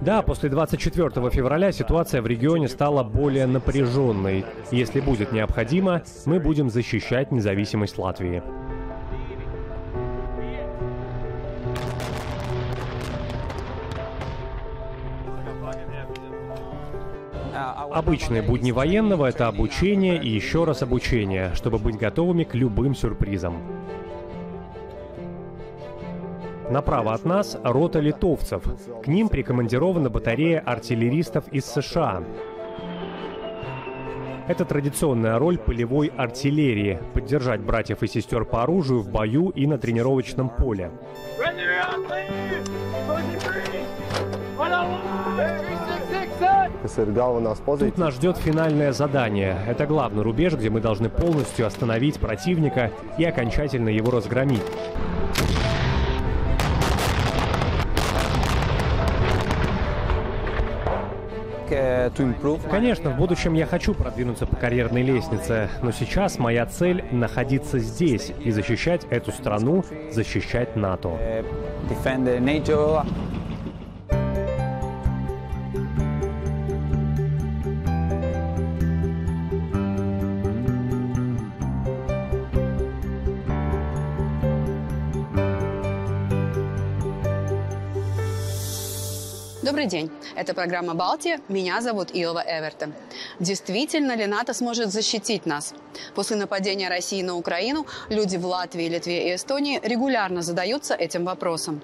Да, после 24 февраля ситуация в регионе стала более напряженной. Если будет необходимо, мы будем защищать независимость Латвии. Обычные будни военного — это обучение и еще раз обучение, чтобы быть готовыми к любым сюрпризам. Направо от нас — рота литовцев. К ним прикомандирована батарея артиллеристов из США. Это традиционная роль полевой артиллерии — поддержать братьев и сестер по оружию в бою и на тренировочном поле. Тут нас ждет финальное задание. Это главный рубеж, где мы должны полностью остановить противника и окончательно его разгромить. Конечно, в будущем я хочу продвинуться по карьерной лестнице, но сейчас моя цель — находиться здесь и защищать эту страну, защищать НАТО. День. Это программа «Балтия». Меня зовут Илова Эверта. Действительно ли НАТО сможет защитить нас? После нападения России на Украину люди в Латвии, Литве и Эстонии регулярно задаются этим вопросом.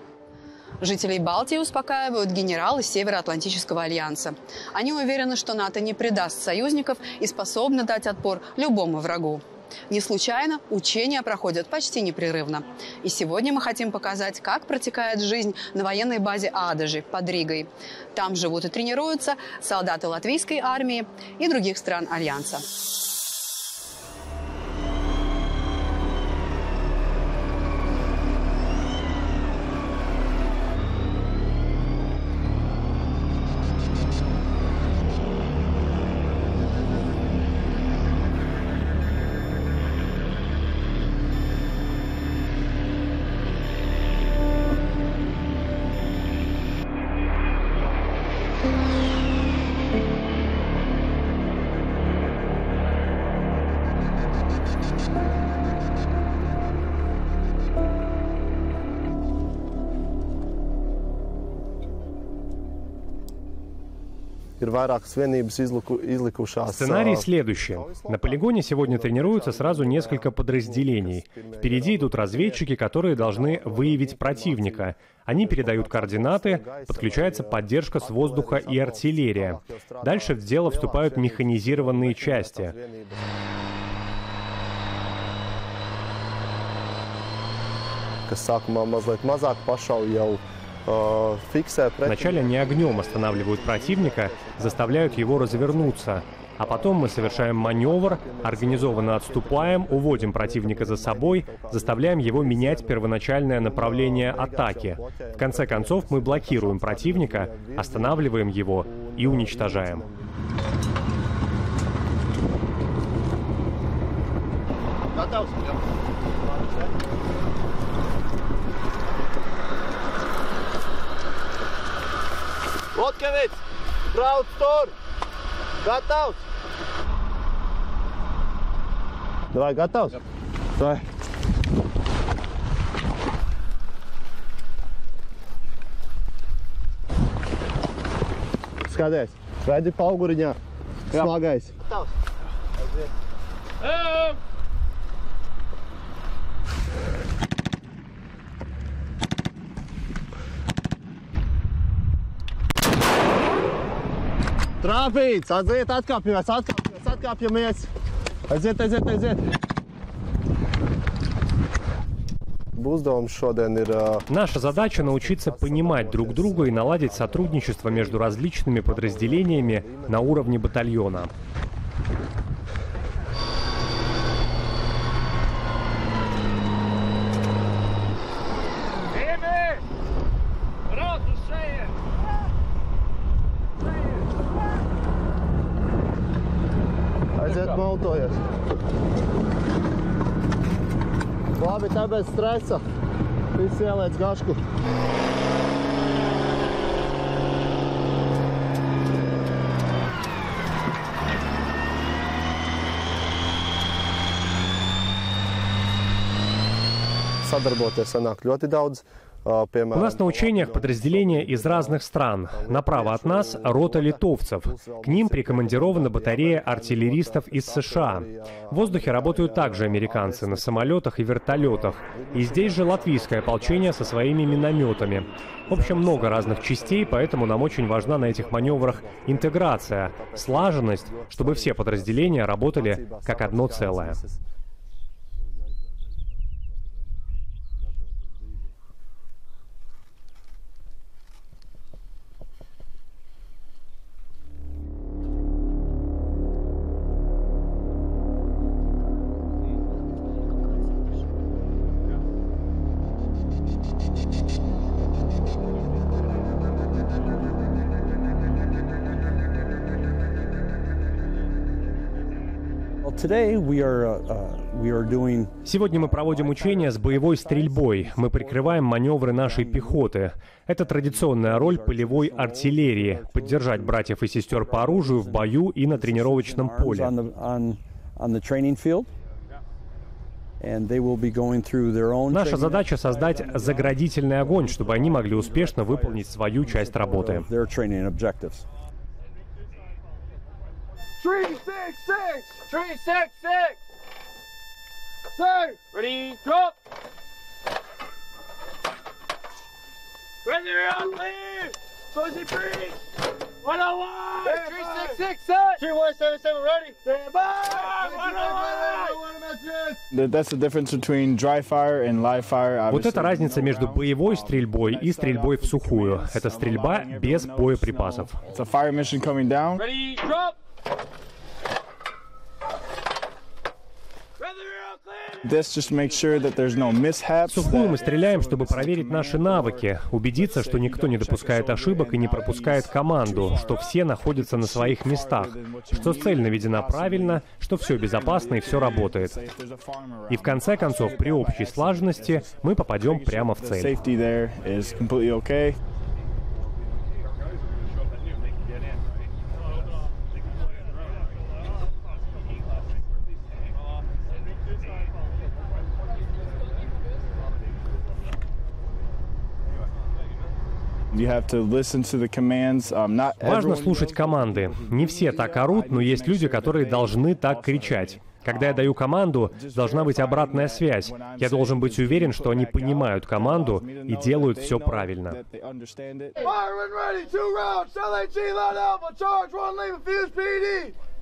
Жителей Балтии успокаивают генералы Североатлантического альянса. Они уверены, что НАТО не предаст союзников и способны дать отпор любому врагу. Не случайно учения проходят почти непрерывно. И сегодня мы хотим показать, как протекает жизнь на военной базе Адажи под Ригой. Там живут и тренируются солдаты латвийской армии и других стран Альянса. Ir vairākas vienības izlikušās. Сценарий ā, следующий. На полигоне сегодня тренируются сразу несколько подразделений. Впереди идут разведчики, которые должны выявить противника. Они передают координаты, подключается поддержка с воздуха и артиллерия. Дальше в дело вступают механизированные части. kas sākumā mazliet mazāk pašauja jau. Вначале они огнем останавливают противника, заставляют его развернуться. А потом мы совершаем маневр, организованно отступаем, уводим противника за собой, заставляем его менять первоначальное направление атаки. В конце концов мы блокируем противника, останавливаем его и уничтожаем. Votkevits! Brauc tur! Gatavs! Davai, gatavs? Davai. Skaties, redzi pauguriņā. Smagais. Trāpīts! Aiziet, atkāpjamies, atkāpjamies, atkāpjamies! Aiziet, aiziet, aiziet! Ā, Наша задача научиться понимать друг друга и наладить сотрудничество между различными подразделениями на уровне батальона. Labi, tā bez stresa. Visi ieliec gašku. Sadarboties sanāk ļoti daudz. Uh, У нас на учениях подразделения из разных стран. Направо от нас — рота литовцев. К ним прикомандирована батарея артиллеристов из США. В воздухе работают также американцы на самолетах и вертолетах. И здесь же латвийское ополчение со своими минометами. В общем, много разных частей, поэтому нам очень важна на этих маневрах интеграция, слаженность, чтобы все подразделения работали как одно целое. Сегодня мы проводим учения с боевой стрельбой. Мы прикрываем маневры нашей пехоты. Это традиционная роль полевой артиллерии — поддержать братьев и сестер по оружию в бою и на тренировочном поле. Наша задача — создать заградительный огонь, чтобы они могли успешно выполнить свою часть работы. Three six six. Three six six. Sir. Ready, drop. Ready, round, clear. Cozy breeze. One on one. Three six six set. Three one seven seven. Ready. Stand by. On That's the difference between dry fire and live fire. Вот это разница между боевой стрельбой и стрельбой в сухую. Это стрельба без боеприпасов. It's a fire mission coming down. Ready, drop. Сухую мы стреляем, чтобы проверить наши навыки, убедиться, что никто не допускает ошибок и не пропускает команду, что все находятся на своих местах, что цель наведена правильно, что все безопасно и все работает. И в конце концов, при общей слаженности мы попадем прямо в цель. safety there is completely okay. You have to listen to the commands. Um, not Важно everyone слушать команды. Не все так орут, но есть люди, которые должны так кричать. Когда я даю команду, должна быть обратная связь. Я должен быть уверен, что они понимают команду и делают все правильно.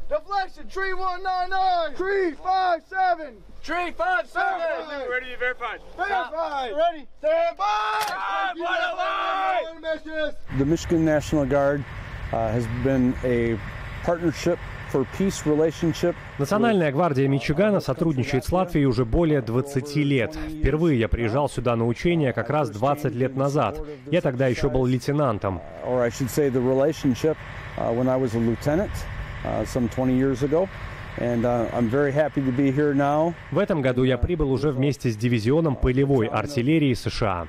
Deflection, tree 199, tree 57. Tree 57. Ready to verify. Verify. Ready. Stand by. One away. The Michigan National Guard uh, has been a partnership for peace relationship. Национальная гвардия Мичигана сотрудничает с Латвией уже более 20 лет. Впервые я приезжал сюда на учения как раз 20 лет назад. Я тогда еще был лейтенантом. or I should say, the relationship uh, when I was a lieutenant uh, some 20 years ago. Uh, В этом году я прибыл уже вместе с дивизионом полевой артиллерии США.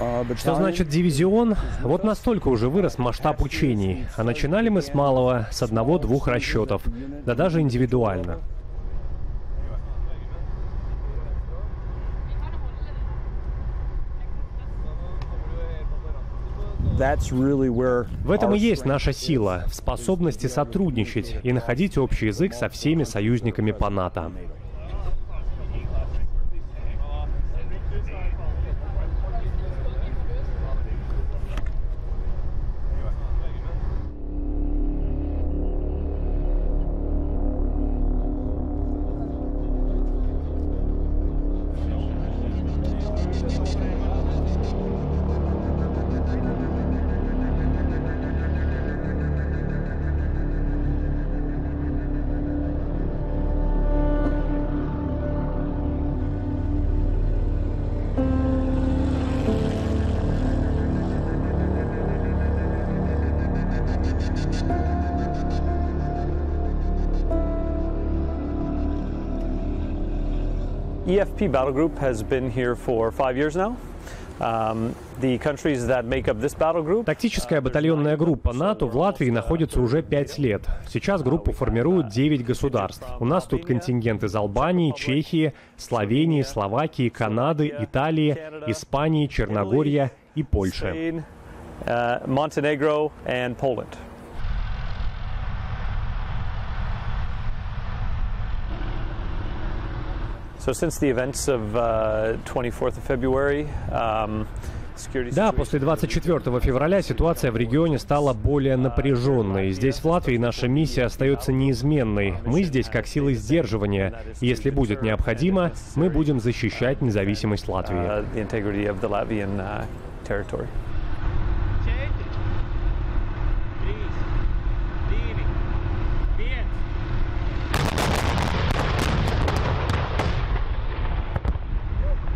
uh, Что значит дивизион? Вот настолько уже вырос масштаб учений. А начинали мы с малого, с одного-двух расчетов. Да даже индивидуально. that's really where В этом и есть наша сила, в способности сотрудничать и находить общий язык со всеми союзниками по НАТО. EFP battle group has been here for five years now. The countries that make up this battle group Тактическая батальонная группа НАТО в Латвии находится уже пять лет. Сейчас группу формируют 9 государств. У нас тут контингент из Албании, Чехии, Словении, Словакии, Канады, Италии, Испании, Черногория и Польши. Uh, Montenegro, and Poland. Да, после 24 февраля ситуация в регионе стала более напряженной. Здесь, в Латвии, наша миссия остается неизменной. Мы здесь как сила сдерживания. Если будет необходимо, мы будем защищать независимость Латвии. uh, the integrity of the Latvian uh, territory. We have received additional troops for the battle group.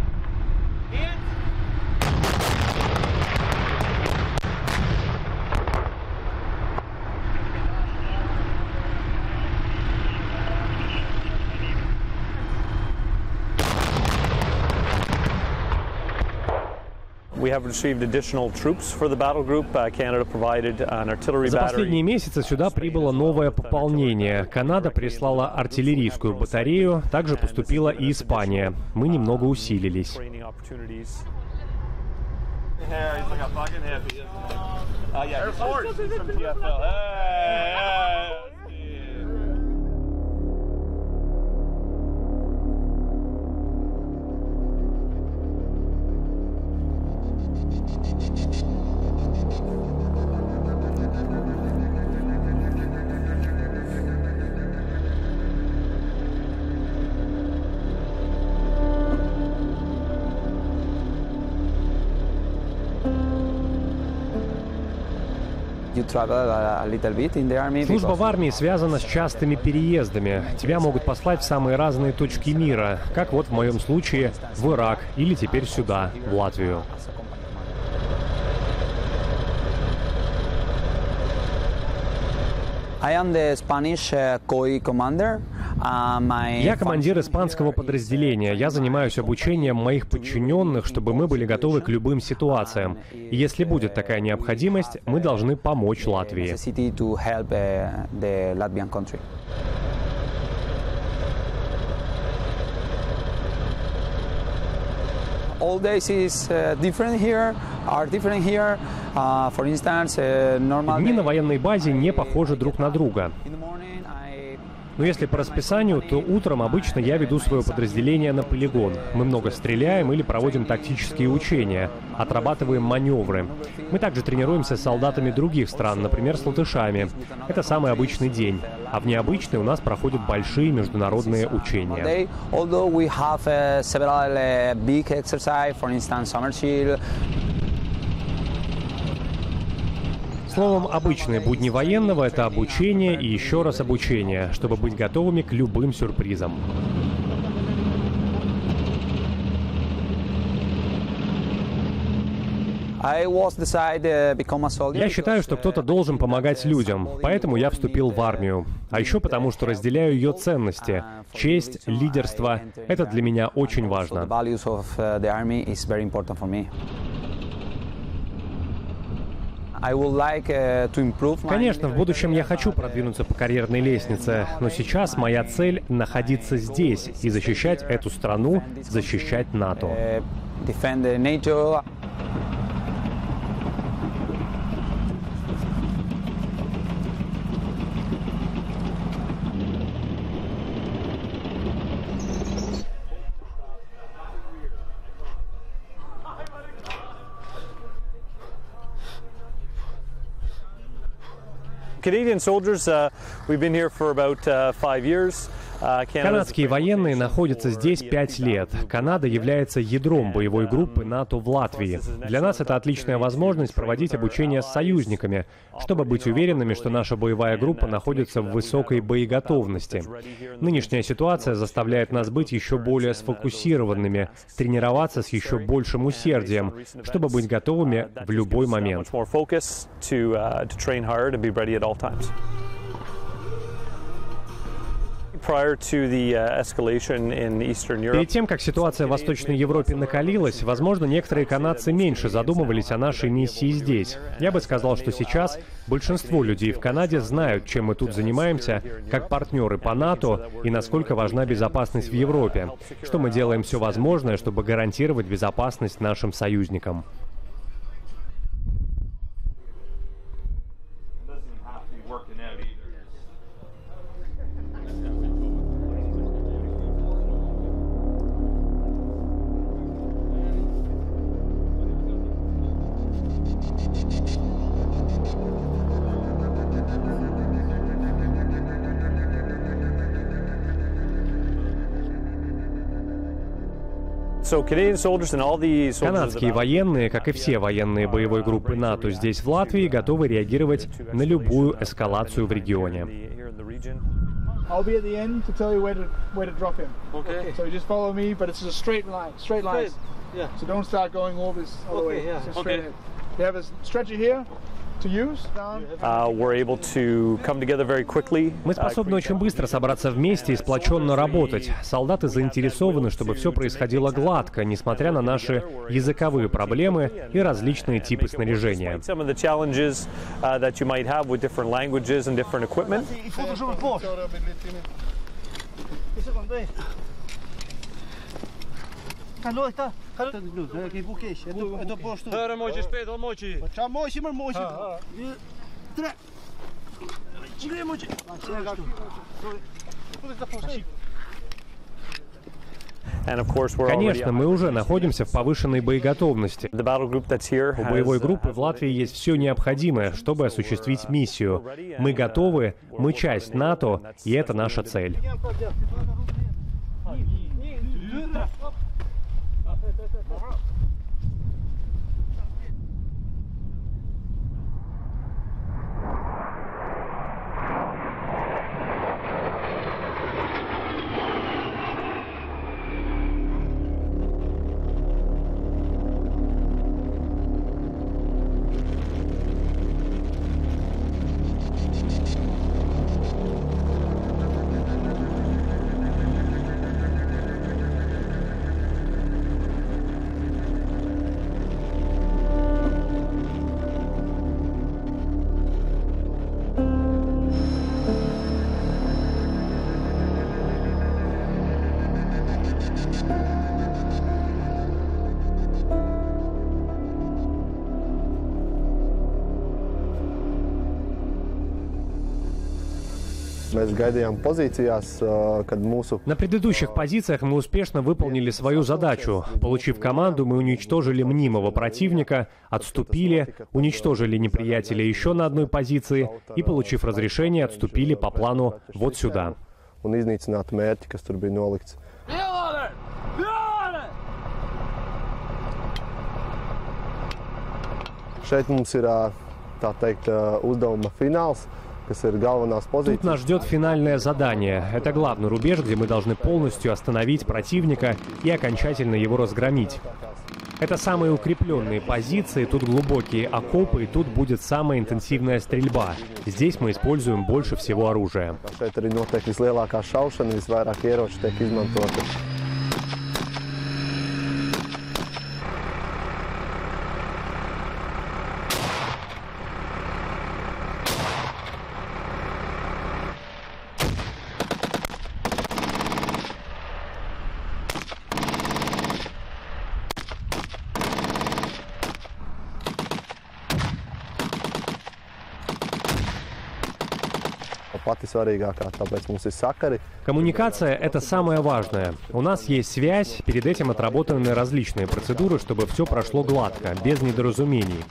Uh, Canada provided an artillery За последние месяцы сюда прибыло новое пополнение. Канада прислала артиллерийскую батарею, также поступила и Испания. Мы немного усилились. Служба в армии связана с частыми переездами. Тебя могут послать в самые разные точки мира, как вот в моем случае в Ирак или теперь сюда, в Латвию. I am the Spanish uh, COI commander. My Я командир испанского подразделения. Я занимаюсь обучением моих подчиненных, чтобы мы были готовы к любым ситуациям. И если будет такая необходимость, мы должны помочь Латвии. country. All days is uh, different here, are different here. Uh, for instance, uh, normal Дни на военной базе не похожи друг на друга. in the morning I Но если по расписанию, то утром обычно я веду свое подразделение на полигон. Мы много стреляем или проводим тактические учения, отрабатываем маневры. Мы также тренируемся с солдатами других стран, например, с латышами. Это самый обычный день. А в необычный у нас проходят большие международные учения. Словом, обычные будни военного — это обучение и еще раз обучение, чтобы быть готовыми к любым сюрпризам. Uh. Я считаю, что кто-то должен помогать людям, поэтому я вступил в армию. А еще потому, что разделяю ее ценности. Честь, лидерство — это для меня очень важно. values of uh, the army is very important for me. I would like uh, to improve my Конечно, в будущем я хочу продвинуться по карьерной лестнице, но сейчас моя цель — находиться здесь и защищать эту страну, защищать НАТО. Canadian soldiers, uh, we've been here for about uh, five years. Канадские военные находятся здесь пять лет. Канада является ядром боевой группы НАТО в Латвии. Для нас это отличная возможность проводить обучение с союзниками, чтобы быть уверенными, что наша боевая группа находится в высокой боеготовности. Нынешняя ситуация заставляет нас быть еще более сфокусированными, тренироваться с еще большим усердием, чтобы быть готовыми в любой момент. Перед тем, как ситуация в Восточной Европе накалилась, возможно, некоторые канадцы меньше задумывались о нашей миссии здесь. Я бы сказал, что сейчас большинство людей в Канаде знают, чем мы тут занимаемся, как партнеры по НАТО и насколько важна безопасность в Европе, что мы делаем все возможное, чтобы гарантировать безопасность нашим союзникам. Канадские военные, как и все военные боевой группы НАТО здесь, в Латвии, готовы реагировать на любую эскалацию в регионе. here in the region. I'll be at the end to tell you where to where to drop him. Okay. So you just follow me, but it's a straight line, straight lines. Yeah. So don't start going all this other Okay, way. yeah. Just straight Okay. ahead. You have a stretcher here to use. Down. We're able to come together very quickly. Мы способны очень быстро собраться вместе и сплоченно работать. Солдаты заинтересованы, чтобы все происходило гладко, несмотря на наши языковые проблемы и различные типы снаряжения. Some of the challenges uh, that you might have with different languages and different equipment. Il seconde, oui. Allô, está. Allô. Aqui buquês. É do é do posto. Höra mochi, spedal mochi. Já mochi, mas mochi. Tre. Chile mochi. And of course, we're already Конечно, мы уже находимся в повышенной боеготовности. У боевой uh, группы в Латвии есть все необходимое, чтобы осуществить миссию. Мы готовы, мы часть НАТО, и это наша цель. На предыдущих позициях мы успешно выполнили свою задачу. Получив команду, мы уничтожили мнимого противника, отступили, уничтожили неприятеля еще на одной позиции и, получив разрешение, отступили по плану вот сюда. un iznīcināt mērķi, kas tur bija nolikts. Šeit mums ir tā teikt uzdevuma fināls, Тут нас ждет финальное задание. Это главный рубеж, где мы должны полностью остановить противника и окончательно его разгромить. Это самые укрепленные позиции, тут глубокие окопы, и тут будет самая интенсивная стрельба. Здесь мы используем больше всего оружия. Svarīgākā, tāpēc mums ir sakari. Коммуникация — это самое важное. У нас есть связь, перед этим отработаны различные процедуры, чтобы все прошло гладко, без недоразумений.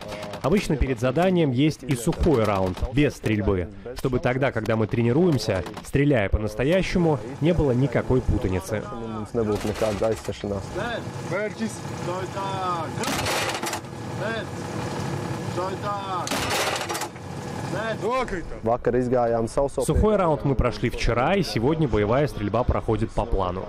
Обычно перед заданием есть и сухой раунд, без стрельбы, чтобы тогда, когда мы тренируемся, стреляя по-настоящему, не было никакой путаницы. Mums Сухой раунд мы прошли вчера, и сегодня боевая стрельба проходит по плану.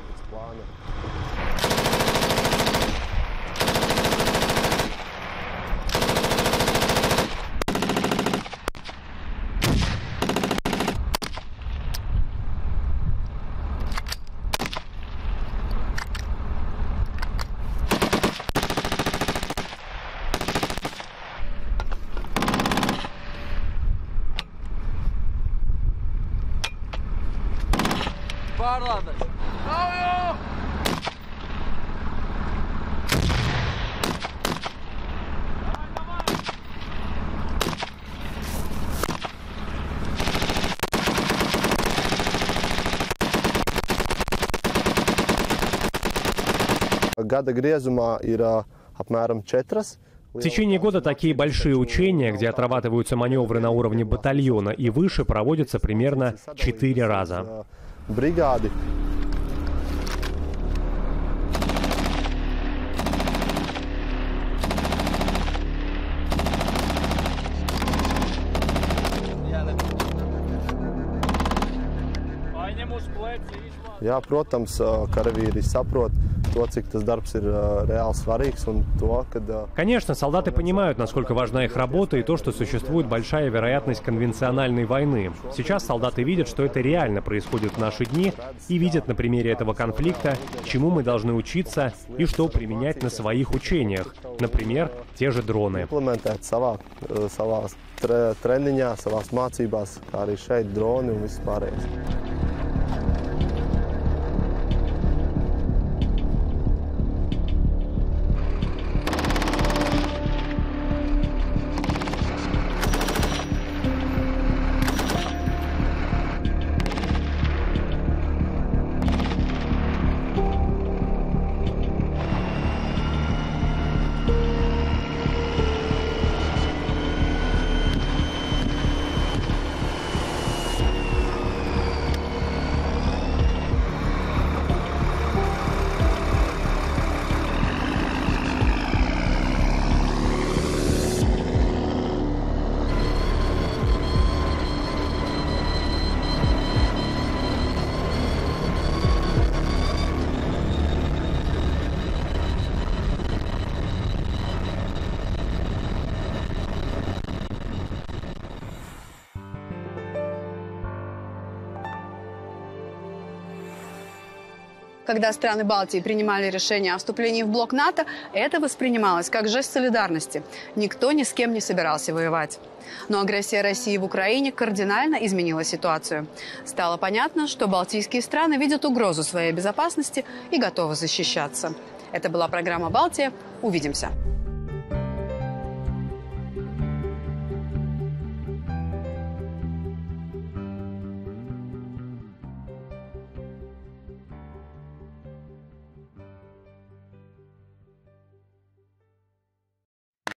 Gada griezumā ir apmēram četras. В течение года такие большие учения, где отрабатываются маневры на уровне батальона и выше, проводятся примерно 4 раза. Brigādi. Jā, protams, karavīri saprot to, cik tas darbs ir reāli svarīgs un to, Конечно, солдаты понимают, насколько важна их работа и то, что существует большая вероятность конвенциональной войны. Сейчас солдаты видят, что это реально происходит в наши дни и видят на примере этого конфликта, чему мы должны учиться и что применять на своих учениях. Например, те же дроны. implementēt savā, ā, savās mācībās, kā arī šeit droni un viss pārējais. Когда страны Балтии принимали решение о вступлении в блок НАТО, это воспринималось как жест солидарности. Никто ни с кем не собирался воевать. Но агрессия России в Украине кардинально изменила ситуацию. Стало понятно, что балтийские страны видят угрозу своей безопасности и готовы защищаться. Это была программа «Балтия». Увидимся.